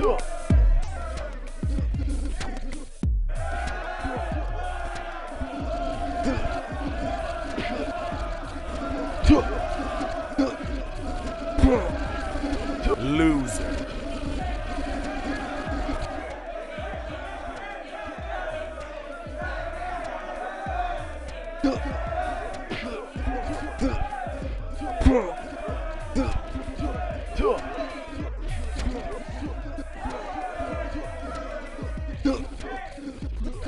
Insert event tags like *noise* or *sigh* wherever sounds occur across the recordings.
Loser.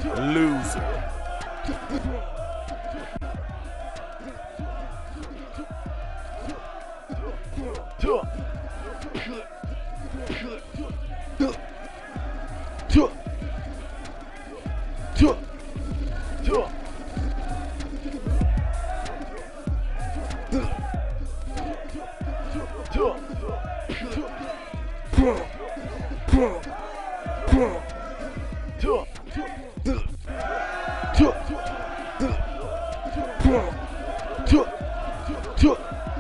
Loser. Loser.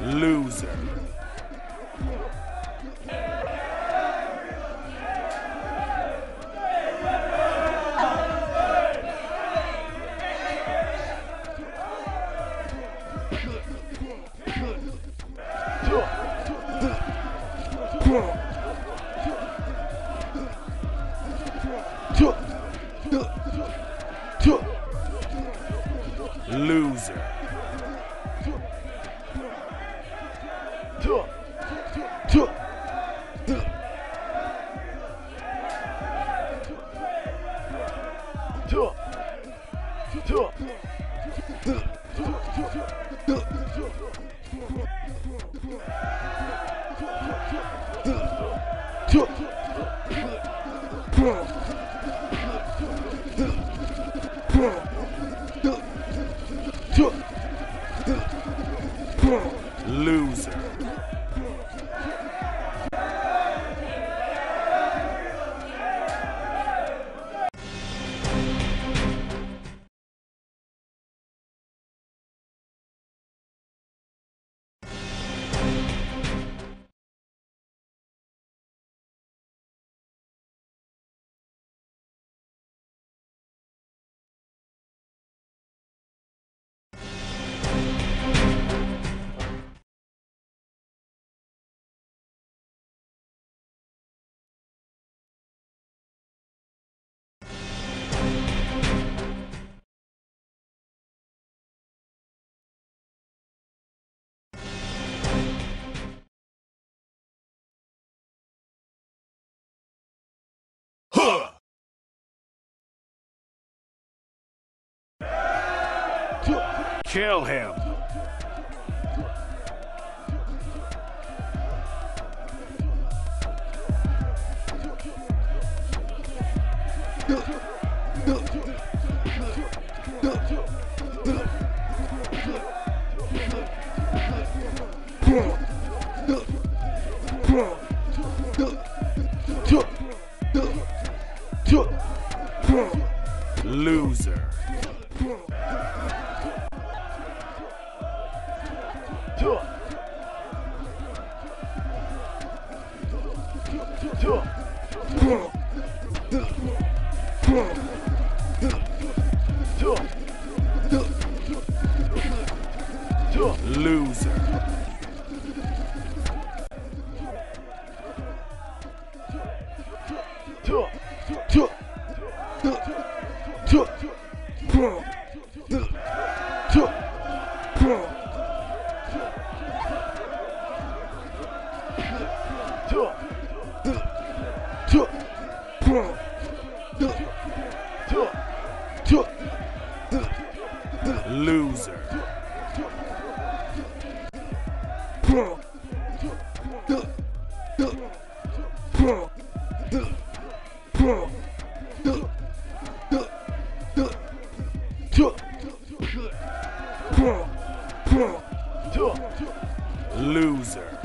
Loser. Loser. Kill him. Loser. *laughs* Two, two, two. Loser.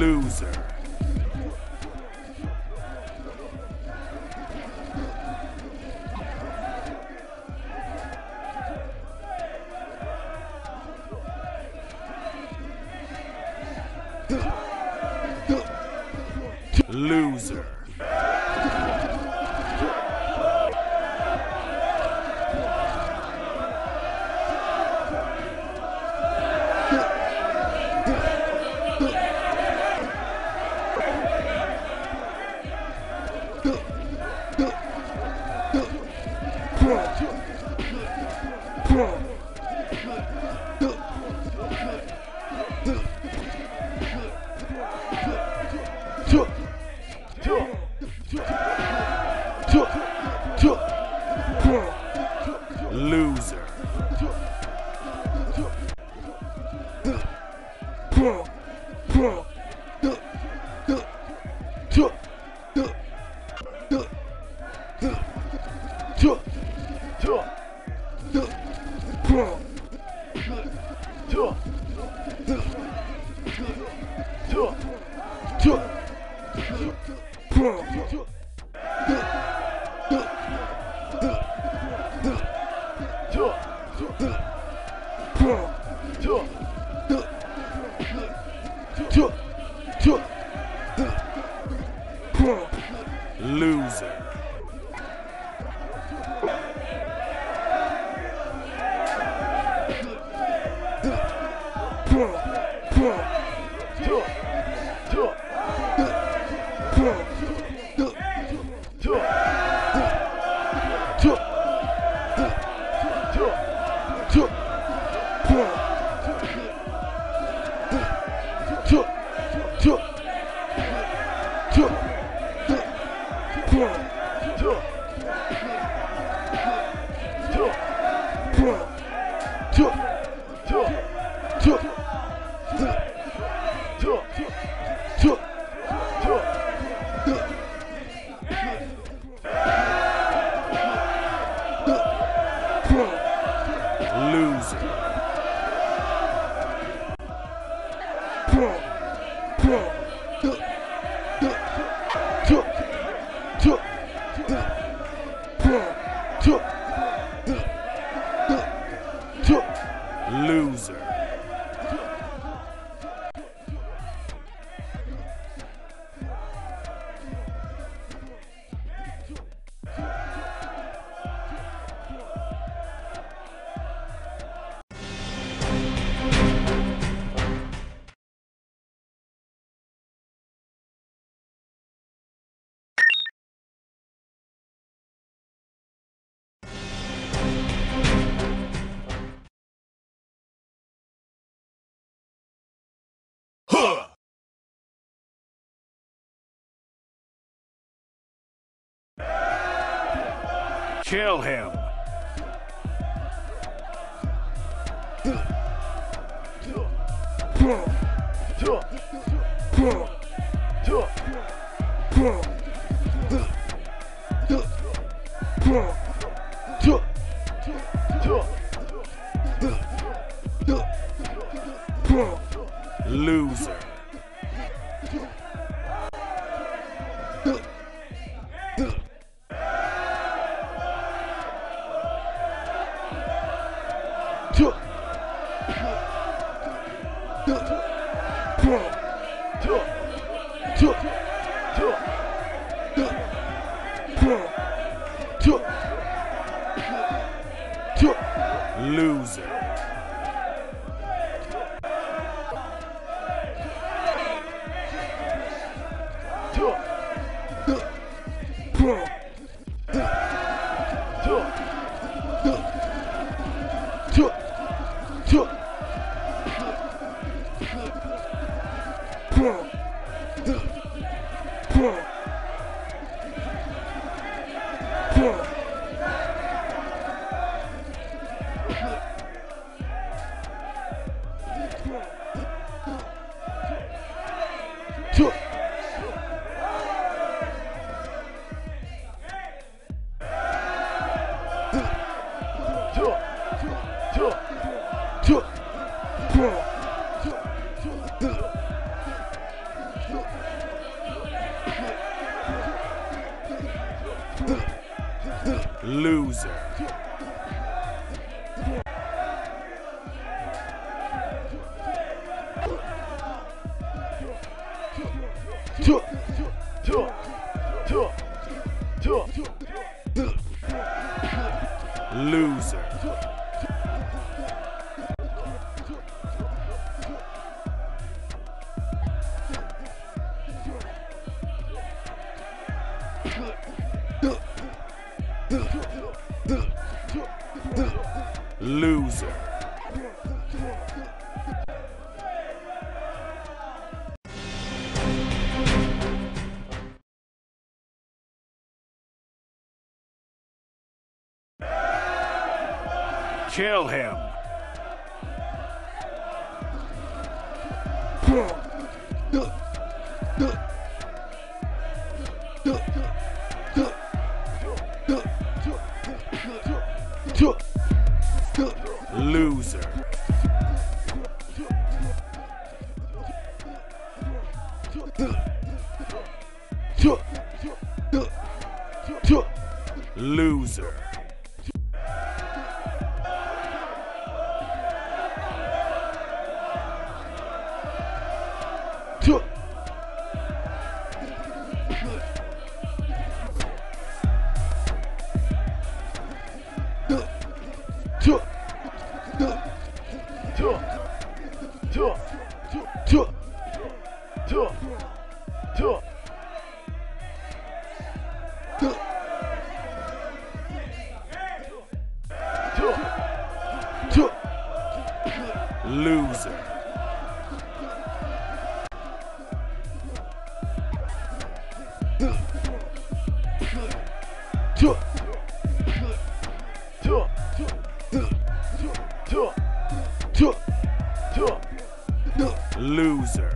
Loser. Go. 撤撤撤撤撤撤撤 to him. easy. Kill him. Loser. Loser. Loser. Loser. Kill him. Loser. Loser.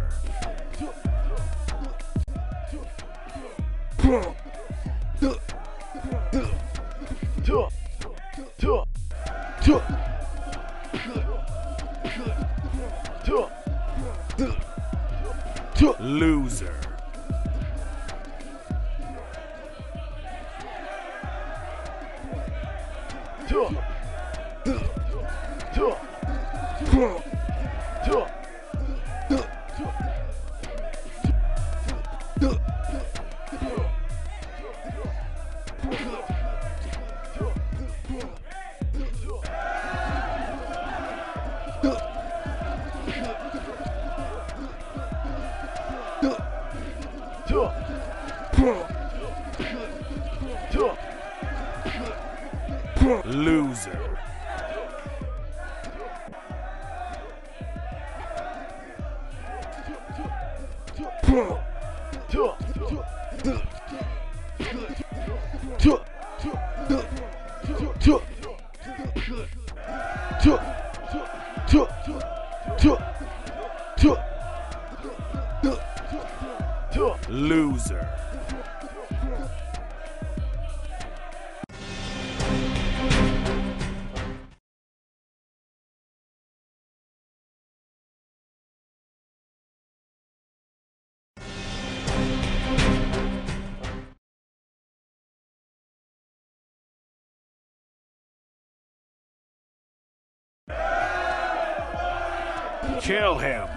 Loser. Kill him.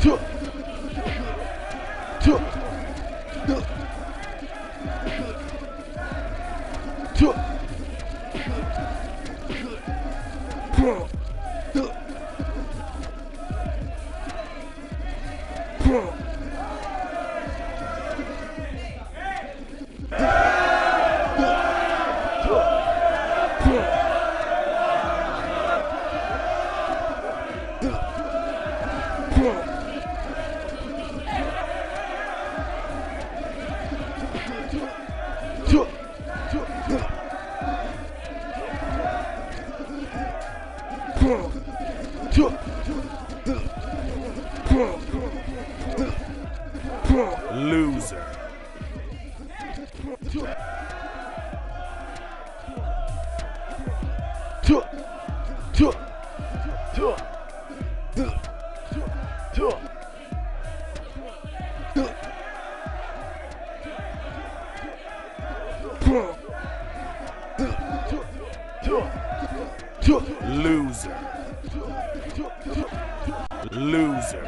Two. Loser. Loser.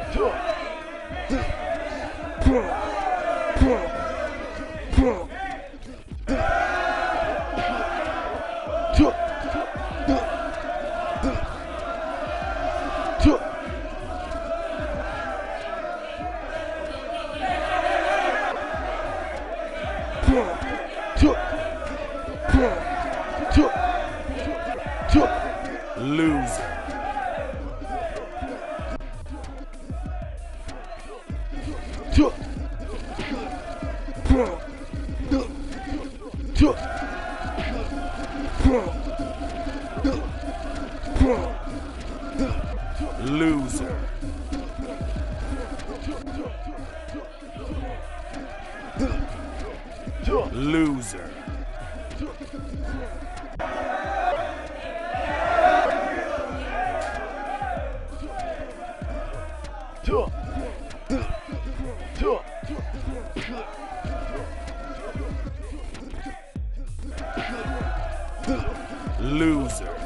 Loser. Loser.